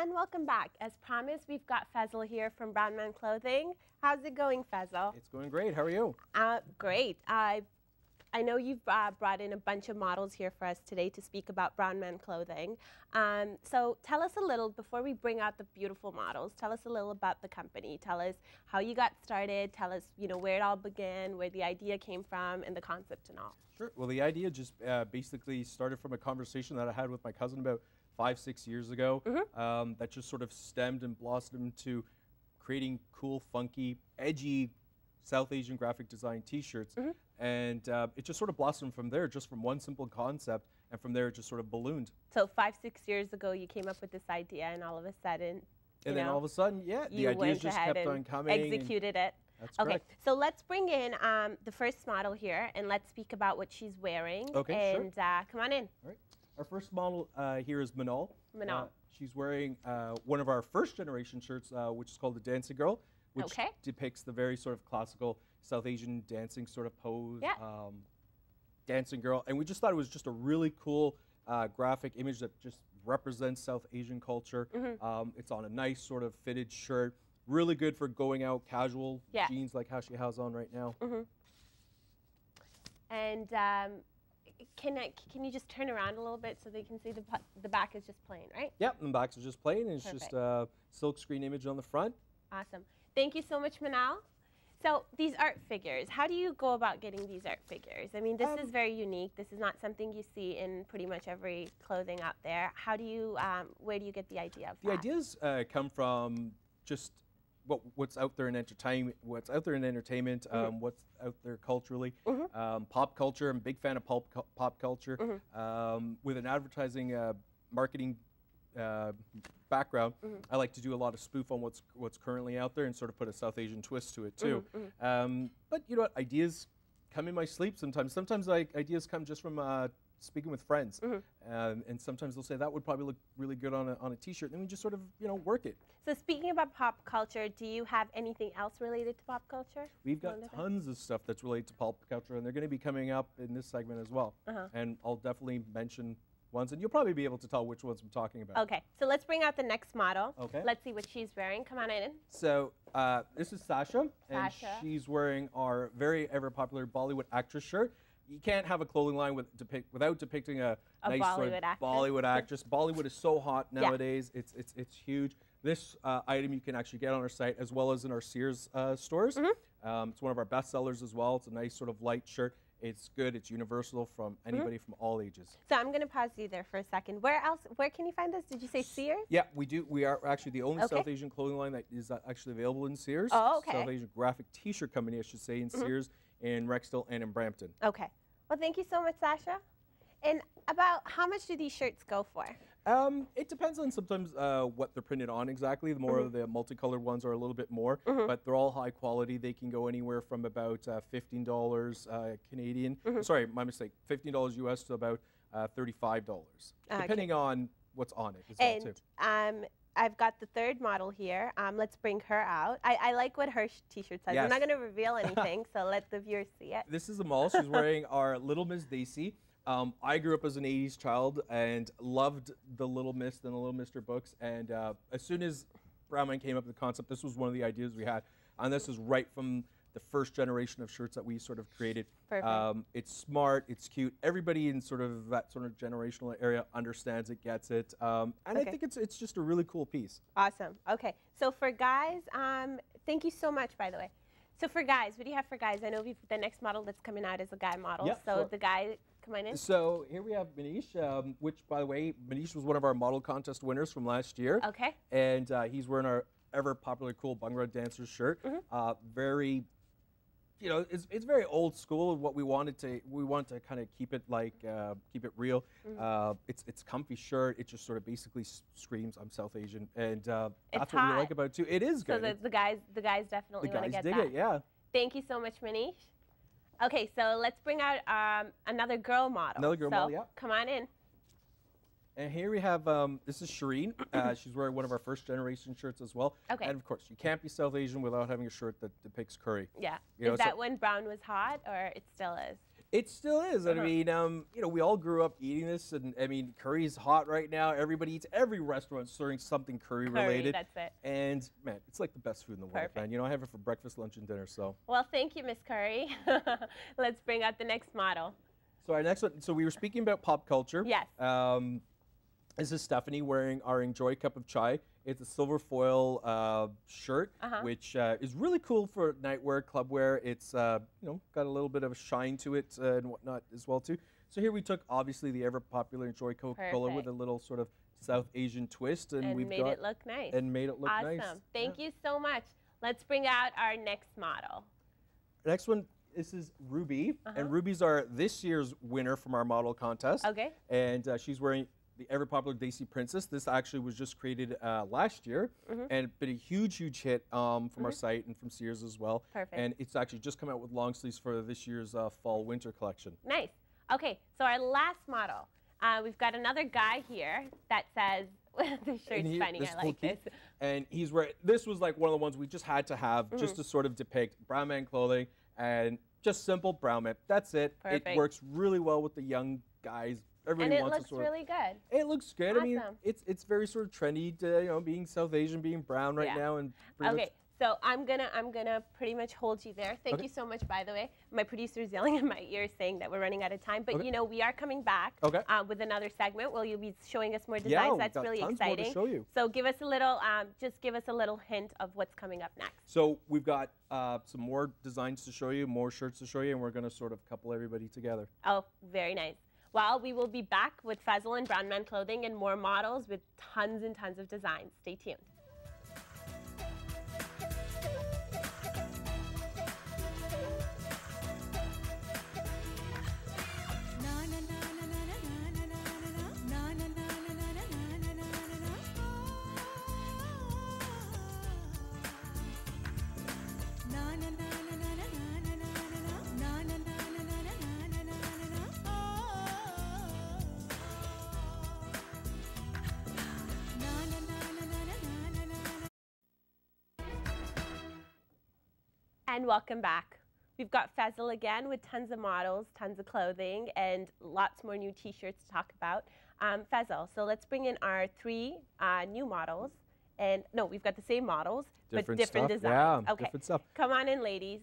And welcome back. As promised, we've got Faisal here from Brown Man Clothing. How's it going, Faisal? It's going great. How are you? Uh, great. I I know you've uh, brought in a bunch of models here for us today to speak about Brown Man Clothing. Um, so tell us a little, before we bring out the beautiful models, tell us a little about the company. Tell us how you got started. Tell us, you know, where it all began, where the idea came from, and the concept and all. Sure. Well, the idea just uh, basically started from a conversation that I had with my cousin about five, six years ago Mhm. um, that just sort of stemmed and blossomed into creating cool, funky, edgy South Asian graphic design T-shirts, Mhm. and uh, it just sort of blossomed from there, just from one simple concept, and from there it just sort of ballooned. So five, six years ago, you came up with this idea, and all of a sudden, And then know, all of a sudden, yeah, the ideas just kept and on coming. and executed it. That's Okay, correct. so let's bring in um, the first model here, and let's speak about what she's wearing. Okay, sure. And uh, come on in, Our first model uh, here is Manal. Manal. Uh, she's wearing uh, one of our first generation shirts, uh, which is called the Dancing Girl, which Okay. depicts the very sort of classical South Asian dancing sort of pose. Yeah. Um, dancing Girl. And we just thought it was just a really cool uh, graphic image that just represents South Asian culture. Mhm. Um, it's on a nice sort of fitted shirt. Really good for going out casual Yeah. jeans like how she has on right now. and um, can I, can you just turn around a little bit so they can see the the back is just plain, right? Yep, the back is just plain, and it's Perfect. just a silk screen image on the front. Awesome. Thank you so much, Manal. So these art figures, how do you go about getting these art figures? I mean, this Um, is very unique. This is not something you see in pretty much every clothing out there. How do you, um, where do you get the idea of The that? ideas uh, come from just what, what's out there in entertainment, what's out there in entertainment, Mm-hmm. um, what's out there culturally, Mhm. um, pop culture. I'm a big fan of pop, pop culture. Mm-hmm. Um, with an advertising uh, marketing uh, background, Mm-hmm. I like to do a lot of spoof on what's what's currently out there and sort of put a South Asian twist to it too. Mm-hmm, Um, but you know what, ideas come in my sleep sometimes. Sometimes like ideas come just from uh, speaking with friends, Mm-hmm. um, and sometimes they'll say that would probably look really good on a on a T-shirt. And then we just sort of you know work it. So speaking about pop culture, do you have anything else related to pop culture? We've got Wonderful. tons of stuff that's related to pop culture, and they're going to be coming up in this segment as well. Uh-huh. And I'll definitely mention ones, and you'll probably be able to tell which ones I'm talking about. Okay, so let's bring out the next model. Okay. Let's see what she's wearing. Come on in. So uh, this is Sasha, and she's wearing our very ever popular Bollywood actress shirt. You can't have a clothing line with depict, without depicting a, A nice sort of Bollywood actress. Bollywood actress. Bollywood is so hot Yeah. nowadays; it's it's it's huge. This uh, item you can actually get on our site as well as in our Sears uh, stores. Mm-hmm. Um, it's one of our best sellers as well. It's a nice sort of light shirt. It's good. It's universal from Mm-hmm. anybody from all ages. So I'm going to pause you there for a second. Where else, where can you find us? Did you say Sears? Yeah, we do. We are actually the only Okay. South Asian clothing line that is uh, actually available in Sears. Oh, okay. South Asian graphic T-shirt company, I should say, in Sears, in Rexdale, and in Brampton. Okay. Well, thank you so much, Sasha. And about how much do these shirts go for? Um, it depends on sometimes uh, what they're printed on exactly. The more of Mm-hmm. the multicolored ones are a little bit more, but they're all high quality. They can go anywhere from about uh, fifteen dollars uh, Canadian. Mm-hmm. Sorry, my mistake. Fifteen dollars US to about uh, thirty-five dollars, Okay. depending on what's on it as well too. And um, I've got the third model here. Um, let's bring her out. I, I like what her t-shirt says. I'm not going to reveal anything, so let the viewers see it. This is Amal. She's wearing our Little Miss Desi. Um, I grew up as an 80s child and loved the Little Miss and the Little Mister books. And uh, as soon as Brown Man came up with the concept, this was one of the ideas we had. And this is right from the first generation of shirts that we sort of created. Perfect. Um, it's smart, it's cute. Everybody in sort of that sort of generational area understands it, gets it. Um, and Okay. I think it's, it's just a really cool piece. Awesome. Okay. So for guys, um, thank you so much, by the way. So for guys, what do you have for guys? I know we've, the next model that's coming out is a guy model. Yep, so sure. the guy, come on in. So here we have Manish, um, which, by the way, Manish was one of our model contest winners from last year. Okay. and uh, he's wearing our ever popular cool Bhangra dancer shirt. Mm-hmm. Uh, very, you know, it's, it's very old school. What we wanted to we want to kind of keep it like uh, keep it real. Uh, it's it's comfy shirt. It just sort of basically screams I'm South Asian, and uh, that's what we like about it too. It is So good. the, the guys, the guys definitely want to guys get dig that. it. Yeah. Thank you so much, Manish. Okay, so let's bring out um, another girl model. Another girl so model, yeah. Come on in. And here we have um, this is Shireen. Uh, she's wearing one of our first generation shirts as well. Okay. And of course, you can't be South Asian without having a shirt that depicts curry. Yeah. You know, is so- that when brown was hot, or it still is? It still is. Uh-huh. I mean, um, you know, we all grew up eating this, and I mean, curry is hot right now. Everybody eats. Every restaurant serving something curry Curry, related. that's it. And man, it's like the best food in the world, Perfect. man. You know, I have it for breakfast, lunch, and dinner. So, Well, thank you, Miss Curry. Let's bring out the next model. so our next one. So we were speaking about pop culture. Yes. Um, this is Stephanie wearing our Enjoy cup of chai. It's a silver foil uh, shirt, Uh-huh. which uh, is really cool for nightwear, club wear. It's uh, you know got a little bit of a shine to it uh, and whatnot as well too. So here we took obviously the ever popular Enjoy Coca-Cola with a little sort of South Asian twist, and, And we've made got it look nice. and made it look awesome. nice. Thank Yeah. you so much. Let's bring out our next model. Next one, this is Ruby, Uh-huh. and Ruby's our this year's winner from our model contest. Okay. and uh, she's wearing the ever popular Desi Princess. This actually was just created uh, last year Mhm. and been a huge, huge hit um, from our site and from Sears as well. Perfect. And it's actually just come out with long sleeves for this year's uh, fall winter collection. Nice. Okay, so our last model. Uh, we've got another guy here that says, the shirt's he- funny, this I like this. And he's wearing this was like one of the ones we just had to have Mm-hmm. just to sort of depict brown man clothing and just simple brown man. That's it. Perfect. It works really well with the young guys. Everybody And it looks really good. It looks good. I mean, it's it's very sort of trendy to you know being South Asian, being brown right Yeah. now, and pretty Okay, so I'm gonna I'm gonna pretty much hold you there. Thank Okay. you so much, by the way. My producer's yelling in my ear saying that we're running out of time, but Okay. you know we are coming back Okay. uh, with another segment. Will you be showing us more designs? Yeah, That's really tons more to exciting. show you. So give us a little, um, just give us a little hint of what's coming up next. So we've got uh, some more designs to show you, more shirts to show you, and we're going to sort of couple everybody together. Oh, very nice. Well, we will be back with Faisal and Brown Man Clothing and more models with tons and tons of designs. Stay tuned. And welcome back. We've got Faisal again with tons of models, tons of clothing, and lots more new T-shirts to talk about. Um, Faisal, so let's bring in our three uh, new models. And no, we've got the same models, but different stuff. designs. Yeah, okay, different stuff. come on in, ladies.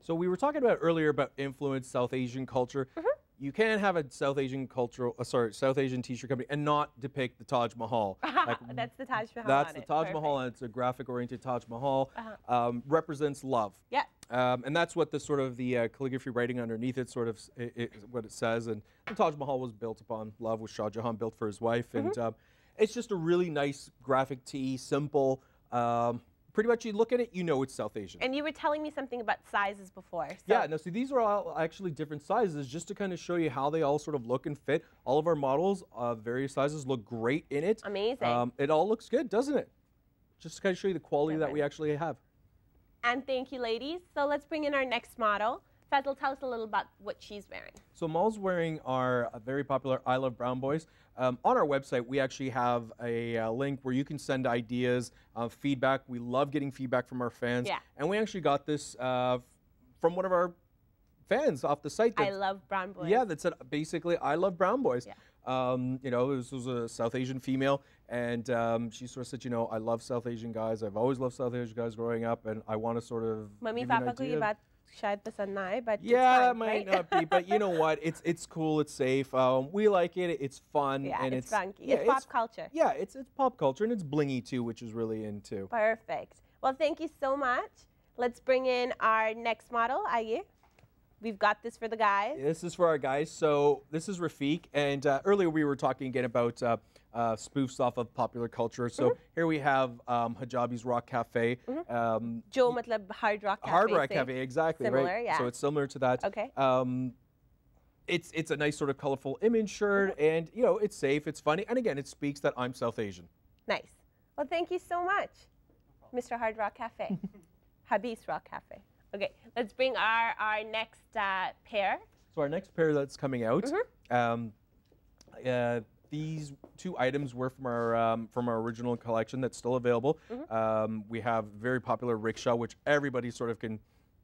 So we were talking about earlier about influence South Asian culture. Mm-hmm. You can't have a South Asian cultural, uh, sorry, South Asian T-shirt company and not depict the Taj Mahal. Like, that's the Taj Mahal. that's the it. Taj Mahal, Perfect. and it's a graphic-oriented Taj Mahal. Uh-huh. Um, represents love. Yeah. Um, and that's what the sort of the uh, calligraphy writing underneath it sort of s- i- i- what it says. And the Taj Mahal was built upon love, was Shah Jahan built for his wife, and Mm-hmm. um, it's just a really nice graphic tee, simple. Um, pretty much, you look at it, you know it's South Asian. And you were telling me something about sizes before. So yeah, no, see, these are all actually different sizes, just to kind of show you how they all sort of look and fit. All of our models, uh, various sizes, look great in it. Amazing. Um, it all looks good, doesn't it? Just to kind of show you the quality that we actually have. And thank you, ladies. So let's bring in our next model. Faisal, tell us a little about what she's wearing. So Maul's wearing our very popular I Love Brown Boys. Um, on our website, we actually have a uh, link where you can send ideas, uh, feedback. We love getting feedback from our fans. Yeah. And we actually got this uh, from one of our fans off the site. That, I love brown boys. Yeah, that said basically, I love brown boys. Yeah. Um, you know, this was a South Asian female, and um, she sort of said, you know, I love South Asian guys. I've always loved South Asian guys growing up, and I want to sort of. Mummy give you an Papa ko idea. ye baat na aaye, but Yeah, it's that might not be, but you know what? It's it's cool. It's safe. Um, we like it. It's fun, yeah, and it's, it's, funky. yeah, it's pop culture. Yeah, it's it's pop culture, and it's blingy too, which is really into. Perfect. Well, thank you so much. Let's bring in our next model, Aye. We've got this for the guys. This is for our guys. So this is Rafiq, and uh, earlier we were talking again about uh, uh, spoofs off of popular culture. So Mm-hmm. here we have um, Hijabi's Rock Cafe. Um, Jo matlab hard rock cafe. Hard Rock. Cafe, exactly Similar, right. yeah. So it's similar to that. Okay. Um, it's it's a nice sort of colorful image shirt, Mm-hmm. and you know it's safe, it's funny, and again it speaks that I'm South Asian. Nice. Well, thank you so much, Mr. Hard Rock Cafe. Habis Rock Cafe. Okay, let's bring our, our next uh, pair. So our next pair that's coming out, Mm-hmm. um, uh, these two items were from our um, from our original collection that's still available. Mm-hmm. Um, we have very popular rickshaw, which everybody sort of can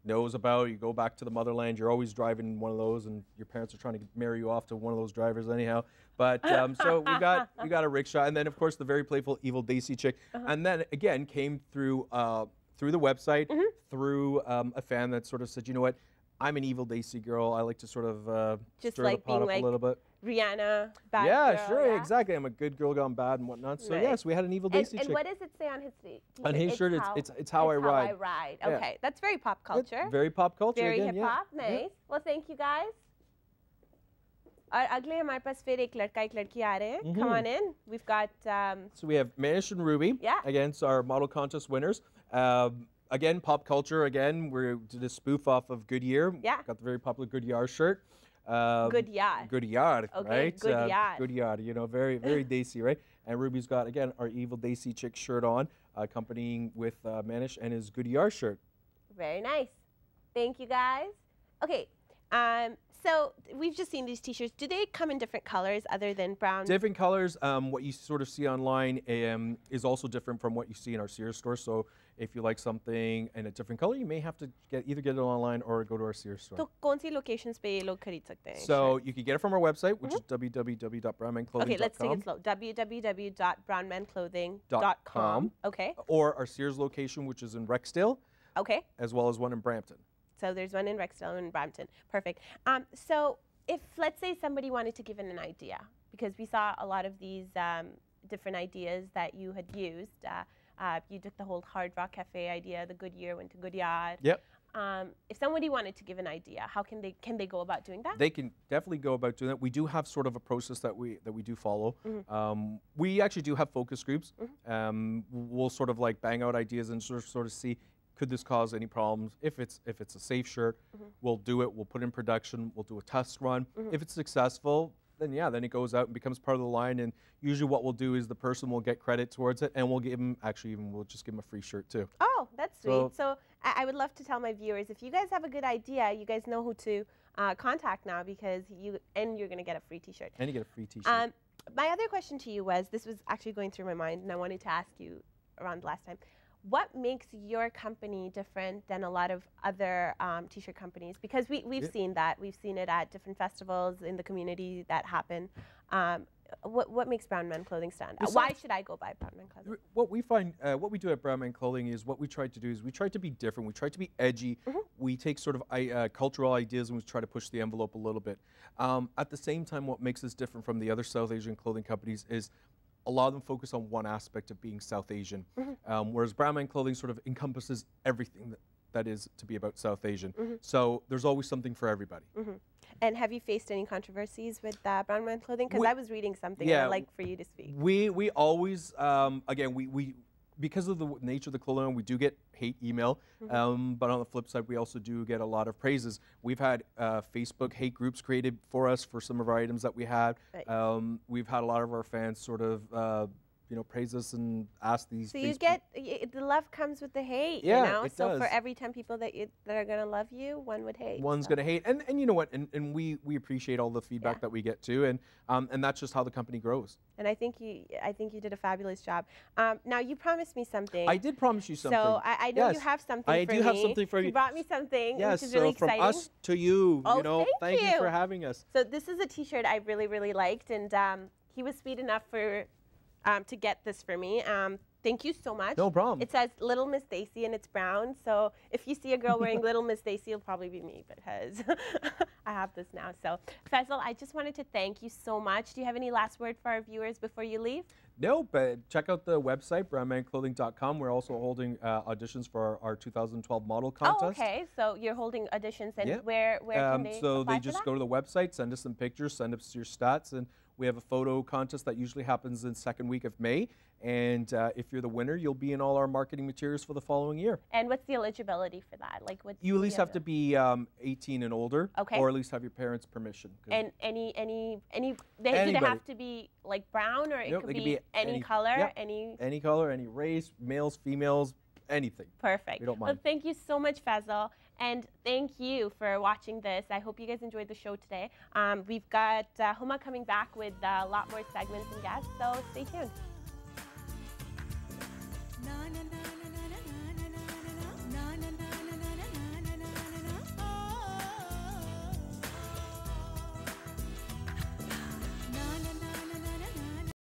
knows about. You go back to the motherland. You're always driving one of those, and your parents are trying to marry you off to one of those drivers anyhow. But um, so we got we got a rickshaw, and then of course the very playful evil Desi chick, Uh-huh. and then again came through uh, through the website, Mm-hmm. through um, a fan that sort of said, you know what. I'm an evil Desi girl. I like to sort of uh, Just stir like the pot being up like a little bit. Rihanna, bad yeah, sure, exactly. I'm a good girl gone bad and whatnot. So yes, we had an evil Desi and, chick. And what does it say on his feet? On his shirt, it's, it's, how it's I how ride. I ride. Okay, that's very pop culture. Very pop culture. Very hip hop. Nice. Well, thank you guys. Our अगले हमारे पास फिर एक लड़का एक लड़की आ रहे हैं come on in Ruby. Yeah. Against our model contest winners, um, again pop culture again we're did a spoof off of Goodyear yeah got the very popular Goodyear shirt um, good yard. Goodyear, Okay, right? Uh, Goodyear. Goodyear, you know, very, very Desi, right? And Ruby's got, again, our evil Desi chick shirt on, accompanying with uh, Manish and his Goodyear shirt. Very nice. Thank you guys. Okay. Um, so we've just seen these t-shirts. Do they come in different colors other than brown? Different colors. Um, what you sort of see online um, is also different from what you see in our Sears store. So if you like something in a different color, you may have to get either get it online or go to our Sears store. तो कौन सी locations पे ये लोग खरीद सकते हैं? So shirts? you can get it from our website, which is www.brownmanclothing.com, Okay, let's take it slow. www.brownmanclothing.com. Dot com. Okay. or our Sears location, which is in Rexdale, Okay. as well as one in Brampton. So there's one in Rexdale and Brampton. Perfect. Um, so if let's say somebody wanted to give in an idea, because we saw a lot of these um, different ideas that you had used. Uh, uh, you took the whole Hard Rock Cafe idea, the Goodyear went to Goodyard. Yep. Um, if somebody wanted to give an idea, how can they can they go about doing that? They can definitely go about doing that. We do have sort of a process that we that we do follow. Um, we actually do have focus groups. Um, we'll sort of like bang out ideas and sort of, sort of see could this cause any problems. If it's if it's a safe shirt, we'll do it. We'll put it in production. We'll do a test run. If it's successful, then yeah, then it goes out and becomes part of the line. And usually, what we'll do is the person will get credit towards it, and we'll give them actually even we'll just give them a free shirt too. Oh, that's sweet. So- So, I, I would love to tell my viewers if you guys have a good idea, you guys know who to uh, contact now because you and you're gonna get a free T-shirt. And you get a free T-shirt. Um, my other question to you was this was actually going through my mind, and I wanted to ask you around last time. What makes your company different than a lot of other um, t-shirt companies? Because we, we've Yeah. seen that. We've seen it at different festivals in the community that happen. Um, what, what makes Brown Man Clothing stand out? Why should I go buy Brown Man Clothing? What we find, uh, what we do at Brown Man Clothing is what we try to do is we try to be different. We try to be edgy. We take sort of uh, cultural ideas and we try to push the envelope a little bit. Um, at the same time, what makes us different from the other South Asian clothing companies is a lot of them focus on one aspect of being South Asian, um, whereas Brown Man Clothing sort of encompasses everything that, that is to be about South Asian. So there's always something for everybody. And have you faced any controversies with uh, Brown Man Clothing? Because I was reading something yeah, I'd like for you to speak. We we always um, again we we because of the nature of the line, we do get hate email. Mm-hmm. Um, but on the flip side, we also do get a lot of praises. We've had uh, Facebook hate groups created for us for some of our items that we had. Right. Um, we've had a lot of our fans sort of uh, you know praise us and ask these. So you get the love comes with the hate, Yeah, you know. it so for every ten people that you, that are gonna love you, one would hate. One's so. gonna hate, and, and you know what, and, and we we appreciate all the feedback Yeah. that we get too, and um, and that's just how the company grows. And I think you, I think you did a fabulous job. Um, now you promised me something. I did promise you something. So I, I know you have something I for do me. have something for You you. brought me something, Yes, which is so really from exciting. us to you, Oh, you know, thank you for having us. So this is a T-shirt I really, really liked, and um, he was sweet enough for um, to get this for me. Um, thank you so much. No problem. It says Little Miss Desi and it's brown. So if you see a girl wearing Little Miss Desi, it'll probably be me because I have this now. So Faisal, I just wanted to thank you so much. Do you have any last word for our viewers before you leave? No, but check out the website, brownmanclothing.com. We're also holding uh, auditions for our, our 2012 model contest. Oh, okay. So you're holding auditions, and Yeah. where where can Um, they so they just go to the website, send us some pictures, send us your stats, and we have a photo contest that usually happens in second week of May. And uh, if you're the winner, you'll be in all our marketing materials for the following year. And what's the eligibility for that? Like, what? You at least have to be um, 18 and older, Okay. or at least have your parents' permission. And any any any they, do they have to be like brown or it Nope, could be, could be any, any- color, yep. any any color, any race, males, females, anything. perfect. We don't Well, thank you so much, Faisal, and thank you for watching this. I hope you guys enjoyed the show today. Um, we've got uh, Huma coming back with uh, a lot more segments and guests, so stay tuned. na na na